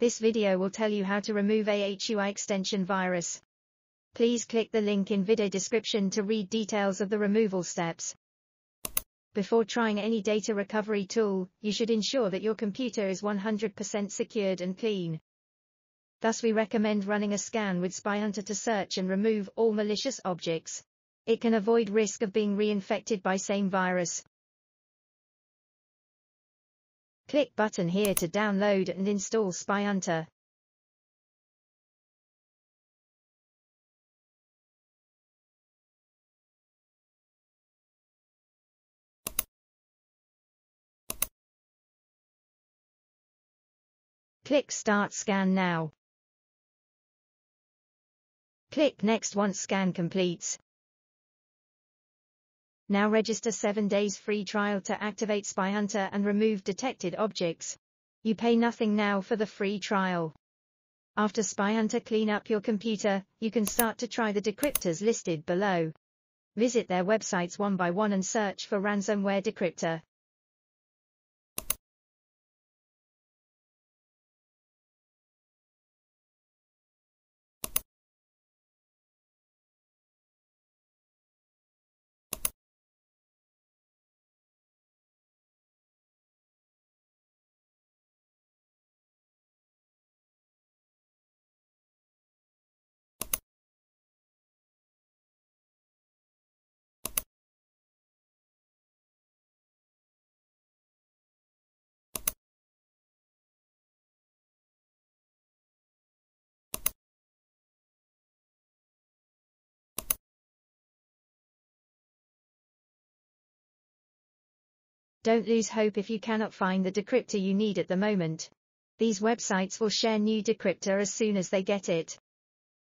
This video will tell you how to remove AHUI extension virus. Please click the link in video description to read details of the removal steps. Before trying any data recovery tool, you should ensure that your computer is 100% secured and clean. Thus we recommend running a scan with SpyHunter to search and remove all malicious objects. It can avoid risk of being reinfected by same virus. Click button here to download and install SpyHunter. Click Start Scan now. Click Next once scan completes. Now register 7 days free trial to activate SpyHunter and remove detected objects. You pay nothing now for the free trial. After SpyHunter clean up your computer, you can start to try the decryptors listed below. Visit their websites one by one and search for ransomware decryptor. Don't lose hope if you cannot find the decryptor you need at the moment. These websites will share new decryptor as soon as they get it.